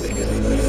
Yeah.